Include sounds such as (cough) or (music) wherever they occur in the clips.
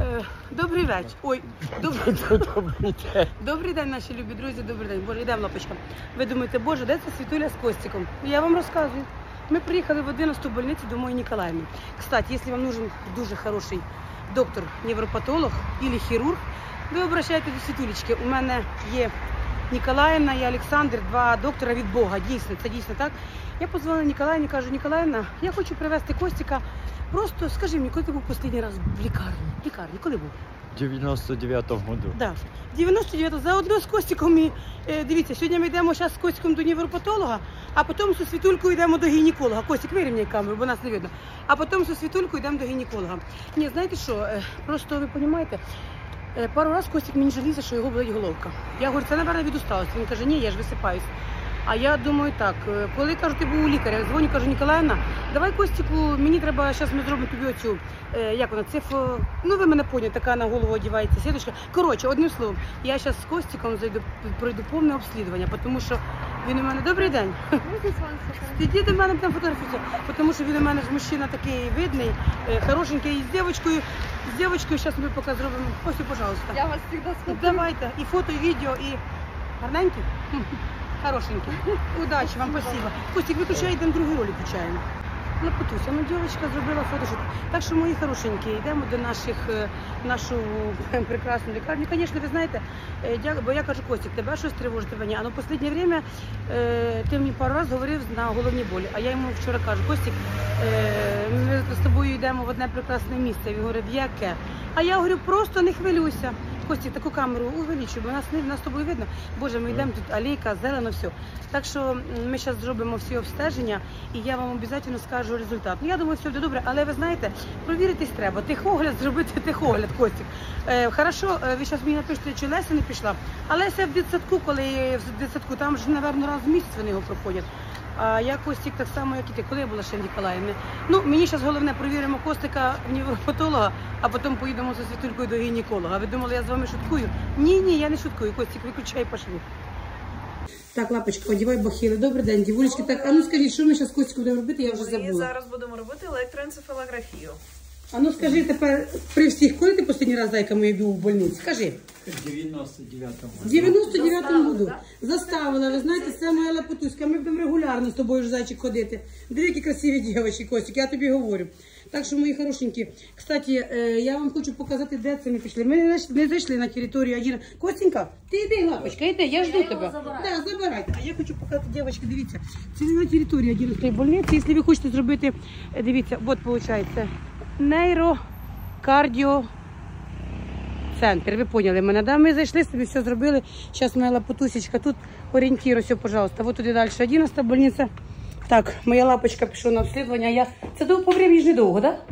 Е, Добрий вечір. Ой, добрий, (laughs) Добрий день. добрий день, наші любі друзі, добрий день. Боже, йдемо лапочка. Ви думаєте, боже, де це Світуля з Костиком? Я вам розказую. Ми приїхали в 11 больницю до моєї Ніколаївни. Кстати, якщо вам нужен дуже хороший доктор, невропатолог або хірург, ви обращайтеся до Світулечки. У мене є Ніколаївна і Олександр, два доктора від Бога. Дійсно, це дійсно так. Я позвонила Ніколаївні, кажу, Ніколаївна, я хочу привезти Костика. Просто скажи мені, коли ти був останній раз в лікарні? В лікарні, коли був? В 99-му году. Да. 99 заодно з Костіком і е, дивіться, сьогодні ми йдемо зараз з Костіком до невропатолога, а потім з світулькою йдемо до гінеколога. Костік, вирівняй камеру, бо нас не видно. А потім з світулькою йдемо до гінеколога. Ні, знаєте що, е, просто ви розумієте, пару разів Костік мені жалівся, що його болить головка. Я говорю, це, напевно, від усталості. Він каже, ні, я ж висипаюсь. А я думаю так, е, коли кажу, ти був у лікаря, дзвоню, кажу, Ніколаївна, давай Костіку, мені треба, зараз ми зробимо тобі оцю, е, як вона, цифо, ну ви мене поняли, така на голову одягається сіточка. Коротше, одним словом, я зараз з Костіком зайду, пройду повне обслідування, тому що він у мене, добрий день, іди до мене там фотографуйся, тому що він у мене ж мужчина такий видний, е, хорошенький, і з дівчинкою, з дівчинкою зараз ми поки зробимо, Костю, пожалуйста. Я вас всегда смотрю. Давайте, і фото, і відео, і гарненькі, хорошенькі. (laughs) Удачі вам, спасибо. Костік, виключай, йдемо другий ролик включаємо. Лапотуся, ну дівчинка зробила фотошоп. Так що, мої хорошенькі, йдемо до наших, е, нашу (laughs) прекрасну лікарню. Звісно, ви знаєте, е, бо я кажу, Костик, тебе щось тривожить, тебе ні. А ну, останнє время е, ти мені пару разів говорив на головні болі. А я йому вчора кажу, Костик, е, ми з тобою йдемо в одне прекрасне місце. Він говорить, яке? А я говорю, просто не хвилюйся. Кості, таку камеру увеличуй, бо нас не нас з тобою видно. Боже, ми йдемо тут алейка, зелено, все. Так що ми зараз зробимо всі обстеження, і я вам обов'язково скажу результат. Ну я думаю, все буде добре, але ви знаєте, провіритись треба. Тихогляд (laughs) зробити тихогляд, Костік. Е, хорошо, е, ви зараз мені напишете, чи Леся не пішла. А Леся в дитсадку, коли в дитсадку, там ж, напевно, раз в місяць вони його проходять. А я Костік так само, як і ти. Коли я була ще в Ніколаївні? Ну, мені зараз головне провіримо Костика в невропатолога, а потім поїдемо за світулькою до гінеколога. Ви думали, я з вами шуткую? Ні, ні, я не шуткую. Костік, виключай, пошли. Так, лапочка, одівай бахіли. Добрий день, дівулечки. Так, а ну скажіть, що ми зараз Костику будемо робити, я вже Ми зараз будемо робити електроенцефалографію. А ну скажи тепер при всіх, коли ти останній раз зайка моєї був у больниці? Скажи. В 99-му В 99-му Заставила, году. да? Заставила, ви знаєте, це моя лапотуська. Ми будемо регулярно з тобою ж зайчик ходити. Диви, які красиві дівчатки, Костік, я тобі говорю. Так що, мої хорошенькі, кстати, е, я вам хочу показати, де це ми пішли. Ми не зайш- не зайшли на територію один. Костенька, ти йди, лапочка, йди, я жду тебе. Да, забирайте. А я хочу показати, дівчатки, дивіться, це не на території 11 больниці. Якщо ви хочете зробити, е, дивіться, от виходить, нейрокардіо центр. Ви поняли мене, да? Ми зайшли собі, все зробили. Зараз моя лапотусечка тут орієнтируйся, пожалуйста. Вот туди далі 11 больниця. Так, моя лапочка пішла на обслідування. Я... Це довго по времени ж недовго, так?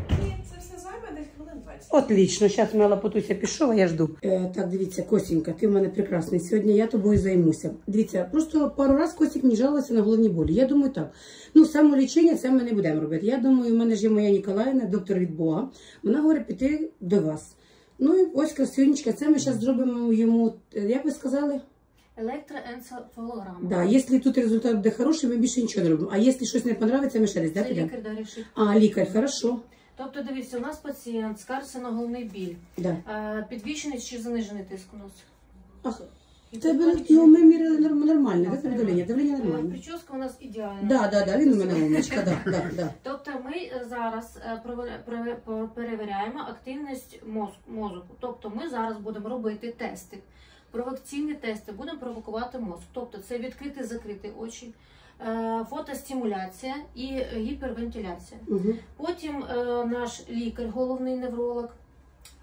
Отлично, зараз моя лапотуся пішов, а я жду. Е, так, дивіться, Костенька, ти в мене прекрасний. Сьогодні я тобою займуся. Дивіться, просто пару раз Костік мені жалувався на головні болі. Я думаю так. Ну, самолічення це ми не будемо робити. Я думаю, у мене ж є моя Ніколаївна, доктор від Бога. Вона говорить піти до вас. Ну і ось красунечка, це ми зараз зробимо йому, е, як ви сказали? Електроенцефалограма. Да, якщо тут результат буде хороший, ми більше нічого не робимо. А якщо щось не подобається, ми ще десь да, Це лікар да, рішить. А, лікар, хорошо. Тобто, дивіться, у нас пацієнт скаржиться на головний біль. Да. Е, Підвищений чи занижений тиск у нас? Ах, Тебе, ну, ми міряли норм- нормально, Так, да, давлення, давлення нормально. Прическа у нас ідеальна. Да, да, да, він у мене умничка, да, да, да. (laughs) Тобто ми е, зараз е, перевіряємо активність мозку, мозку. Тобто ми зараз будемо робити тести. Провокаційні тести будемо провокувати мозок. Тобто це відкриті закриті очі, фотостимуляція і е, гіпервентиляція. Угу. Потім е, наш лікар, головний невролог,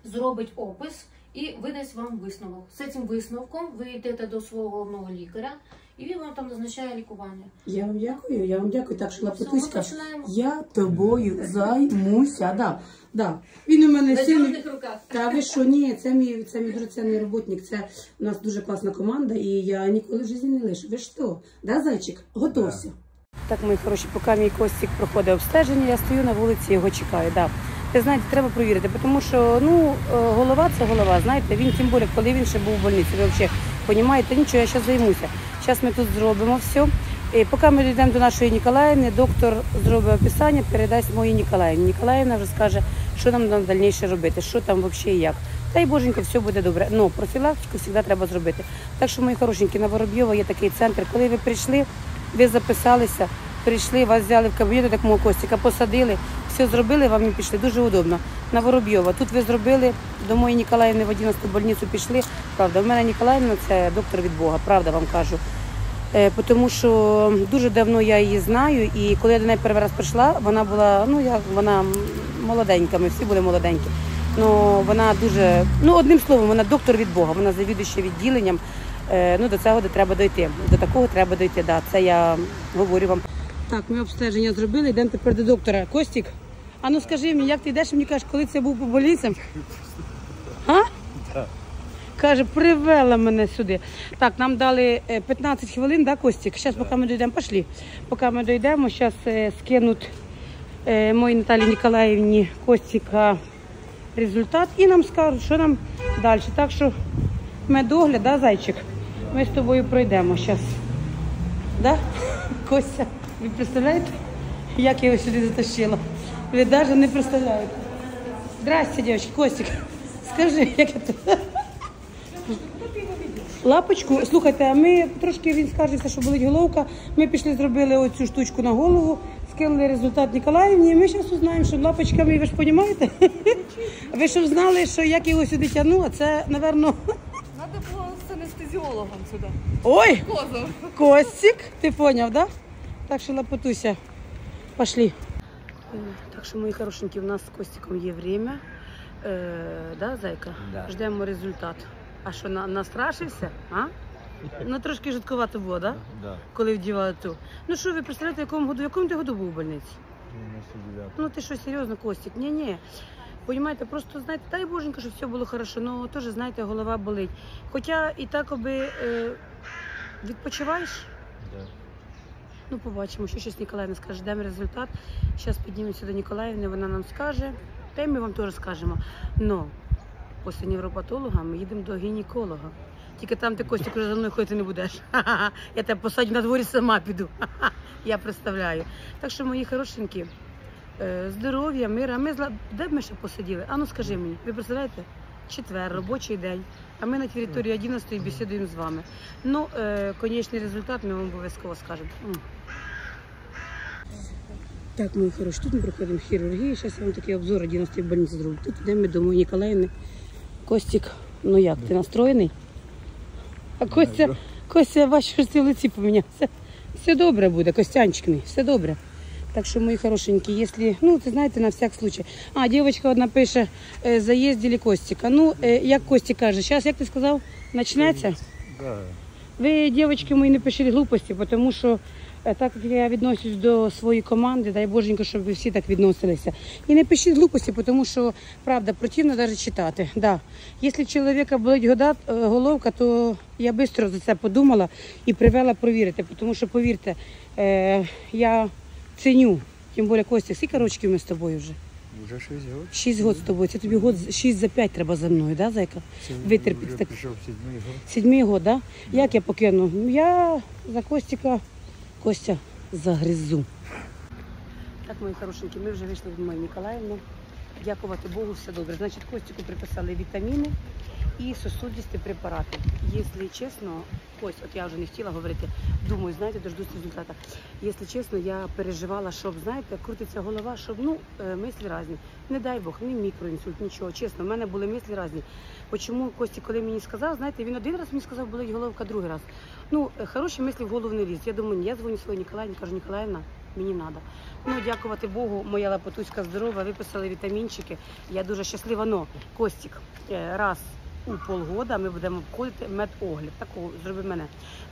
зробить опис і видасть вам висновок. З цим висновком ви йдете до свого головного лікаря, і він вам там назначає лікування. Я вам дякую, я вам дякую. Так що лапотуська, я тобою займуся. Да, да. Він у мене На сильний. руках. Та ви що, ні, це мій, це мій драгоценний роботник, це у нас дуже класна команда, і я ніколи в житті не лишу. Ви що? Да, зайчик? Готовся. Так, мої хороші, поки мій Костік проходить обстеження, я стою на вулиці, його чекаю. Да. Ви знаєте, треба провірити, тому що ну, е, голова це голова. Знаєте, він тим більше, коли він ще був у больниці, ви взагалі розумієте, нічого, я зараз займуся. Зараз ми тут зробимо все. І поки ми дійдемо до нашої Ніколаївни, доктор зробить описання, передасть моїй Ніколаївні. Ніколаївна вже скаже, що нам там дальніше робити, що там взагалі і як. Та й боженько, все буде добре. Ну, профілактику завжди треба зробити. Так що, мої хорошенькі, на Воробйова є такий центр. Коли ви прийшли, ви записалися, прийшли, вас взяли в кабінет, так мого Костіка, посадили, все зробили, вам і пішли. Дуже удобно. На Воробйова. Тут ви зробили, до моєї Ніколаївни в 11 больницю пішли. Правда, в мене Ніколаївна це доктор від Бога, правда вам кажу. Е, Тому що дуже давно я її знаю, і коли я до неї перший раз прийшла, вона була, ну як вона молоденька, ми всі були молоденькі. Ну вона дуже, ну одним словом, вона доктор від Бога, вона завідуюча відділенням. Е, Ну до цього треба дойти. До такого треба дойти. Да, це я говорю вам. Так, ми обстеження зробили, йдемо тепер до доктора. Костік, а ну скажи мені, як ти йдеш, мені кажеш, коли це був по больницям? А? Каже, привела мене сюди. Так, нам дали е, 15 хвилин, да, Костік? Зараз, поки ми дійдемо, пішли. Поки ми дійдемо, зараз скинуть е, моїй Наталі Ніколаївні Костіка результат і нам скажуть, що нам далі. Так що медогляд, да, зайчик? Ми з тобою пройдемо зараз. Да? (laughs) Костя, ви представляєте, як я його сюди затащила? Ви навіть не представляєте. Здрасте, дівчатки, Костік. Скажи, як я тут? Лапочку, слухайте, а ми трошки він скаржився, що болить головка. Ми пішли, зробили оцю штучку на голову, скинули результат Ніколаївні. І ми зараз узнаємо, що лапочками, ви ж розумієте? (laughs) Ви щоб знали, що як його сюди тягнуло, це, напевно. (laughs) Надо було з анестезіологом сюди. Ой! Козу. Костик, ти поняв, да? Так що лапотуся. Пошли. Так що, мої хорошенькі, у нас з Костиком є время. Е, да, зайка? Да. Ждемо результат. А що, на, настрашився? А? Ну трошки жутковато було, да? Да. Коли вдівали ту. Ну що, ви представляєте, в якому году? В якому ти году був у больниці? 99. Ну ти що, серйозно, Костик? Ні, ні. Понімаєте, просто знаєте, дай боженька, щоб все було хорошо, ну теж, знаєте, голова болить. Хоча і так аби е, відпочиваєш, Да. Ну, побачимо, що щось Ніколаївна скаже. Демо результат. Зараз піднімемося до Ніколаївни, вона нам скаже. Та й ми вам теж скажемо. Но після невропатолога ми їдемо до гінеколога. Тільки там ти Костік вже за мною ходити не будеш. (laughs) Я тебе посадю на дворі, сама піду. (laughs) Я представляю. Так що, мої хорошенькі, е, здоров'я, мира. Ми зла... Де б ми ще посиділи? А ну скажи мені, ви представляєте? Четвер, робочий день. А ми на території 11 бесідуємо з вами. Ну, е, конечний результат ми вам обов'язково скажемо. Так, мої хороші, тут ми проходимо хірургію. Зараз я вам такий обзор 11 больниці зроблю. Тут йдемо до моєї Ніколаївни. Костік, ну як, ти настроєний? А Костя, Костя, бачу, що ти лиці помінявся. Все добре буде, Костянчик мій, все добре. Так що, мої хорошенькі, якщо, ну, це знаєте, на всяк случай. А, дівчинка одна пише, е, заїздили Костіка. Ну, е, як Костік каже, зараз, як ти сказав, почнеться? Да. Ви, дівчатки мої, не пишіть глупості, тому що так як я відношусь до своєї команди, дай Боженько, щоб ви всі так відносилися. І не пишіть глупості, тому що правда противно навіть читати. Да. Якщо чоловіка болить е, головка, то я швидко за це подумала і привела провірити, тому що повірте, е, я ценю. Тим більше Костя, скільки рочків ми з тобою вже? Уже 6 років. Шість років з тобою. Це тобі год шість за п'ять треба за мною, да, зайка? Витерпіть Вже пішов седьмий год. Седьмий год, да? Як я покину? Ну, Я за Костіка, Костя загрізу. Так, мої хорошенькі, ми вже вийшли в моєї Ніколаївни. Дякувати Богу, все добре. Значить, Костіку приписали вітаміни і сосудисті препарати. Якщо чесно, ось, от я вже не хотіла говорити, думаю, знаєте, дождусь результата. Якщо чесно, я переживала, щоб, знаєте, крутиться голова, щоб, ну, е, мислі різні. Не дай Бог, ні мікроінсульт, нічого. Чесно, в мене були мислі різні. Почому Кості, коли мені сказав, знаєте, він один раз мені сказав, болить головка, другий раз. Ну, е, хороші мислі в голову не ліз. Я думаю, я дзвоню своїй Ніколаївні, кажу, Ніколаївна, мені треба. Ну, дякувати Богу, моя лапотуська здорова, виписали вітамінчики. Я дуже щаслива. Но, Костік, е, раз у полгода ми будемо обходити медогляд. Такого зроби мене.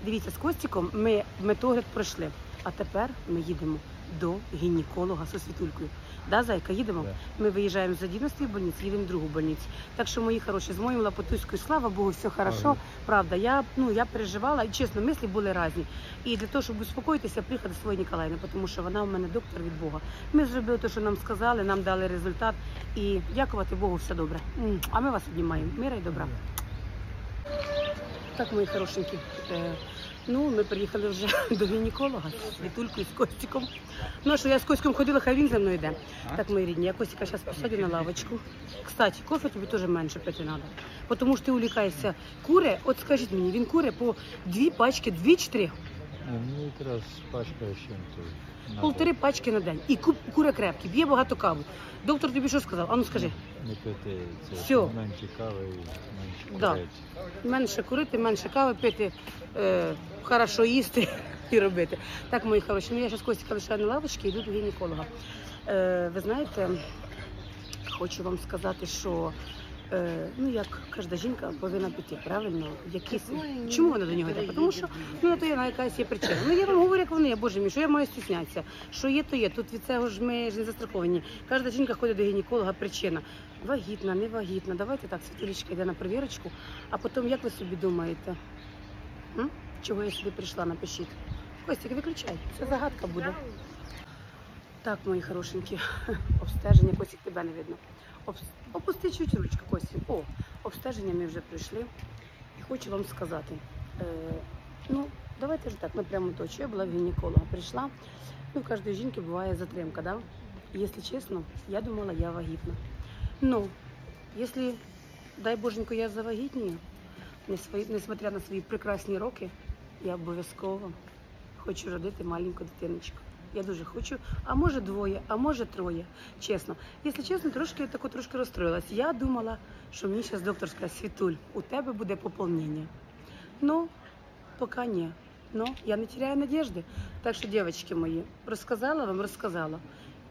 Дивіться, з Костіком ми медогляд пройшли, а тепер ми їдемо до гінеколога з світулькою. Да, зайка, їдемо? Да. Ми виїжджаємо з 11 больниці, їдемо в другу больницю. Так що, мої хороші, з моїм лапотуською, слава Богу, все хорошо. Ага. Правда, я ну я переживала і чесно, мислі були різні. І для того, щоб успокоїтися, я приїхала до своєї Ніколаївни, тому що вона у мене доктор від Бога. Ми зробили те, що нам сказали, нам дали результат. І дякувати Богу, все добре. А ми вас обнімаємо. Мира і добра. Так, мої хорошенькі. Ну, ми приїхали вже (laughs) до гінеколога з Вітулькою, з Костіком. Ну, а що я з Костіком ходила, хай він за мною йде. Так, мої рідні, я Костіка зараз посадю на лавочку. Кстати, кофе тобі теж менше пити треба. Тому що ти улікаєшся. Кури, от скажіть мені, він кури по дві пачки, дві чи три? Ну якраз пачка з чим-то. Полтори пачки на день. І куп, кури крепкі, б'є багато каву. Доктор тобі що сказав? Ану скажи. Не пити це Всьо. менше кави і менше Да. курити. Менше курити, менше кави пити, е, хорошо їсти (laughs) і робити. Так, мої хороші, ну я зараз Костіка лишаю на лавочці і йду до гінеколога. Е, ви знаєте, хочу вам сказати, що ну як кожна жінка повинна піти, правильно? Якісь... Чому вона до нього йде? Тому що ну, на то є на якась є причина. Ну я вам говорю, як вони боже мій, що я маю стіснятися. Що є, то є. Тут від цього ж ми ж не застраховані. Кожна жінка ходить до гінеколога, причина. Вагітна, не вагітна. Давайте так, світулечка йде на перевірочку, а потім як ви собі думаєте? М? Чого я сюди прийшла, напишіть. Костік, виключай, це загадка буде. Так, мої хорошенькі, (laughs) обстеження, Костік, тебе не видно. Опусти чуть ручку, Костік. О, обстеження ми вже пройшли. І хочу вам сказати, е, ну, давайте ж так, напрямо то, що я була в гінеколога, прийшла. Ну, у кожної жінки буває затримка, да? Якщо чесно, я думала, я вагітна. Ну, якщо, дай боженько, я завагітнію, несмотря на свої прекрасні роки, я обов'язково хочу родити маленьку дитиночку. Я дуже хочу, а може двоє, а може троє. Чесно. Якщо чесно, трошки тако трошки розстроїлась. Я думала, що мені зараз доктор скаже, Світуль, у тебе буде поповнення. Ну, поки ні. Ну, я не теряю надежди. Так що, дівчатки мої, розказала вам, розказала.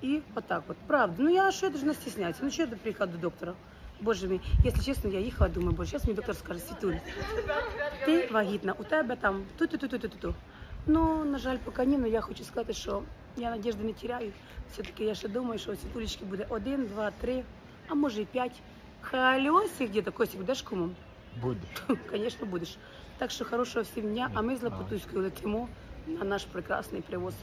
І отак от. Правда. Ну я що я должна стіснятися? Ну що я до доктора? Боже мій, якщо чесно, я їхала, думаю, боже, зараз мені доктор скаже, Світуль, ти вагітна, у тебе там ту-ту-ту-ту-ту-ту. Ну, на жаль, поки ні, але я хочу сказати, що я надіжди не теряю. Все-таки я ще думаю, що Світулечки буде один, два, три, а може і п'ять. Колесик где-то, Костик, будеш кумом? Буде. Звісно, (laughs) будеш. Так що хорошого всім дня, а ми з Лапотуською летимо на наш прекрасний привоз.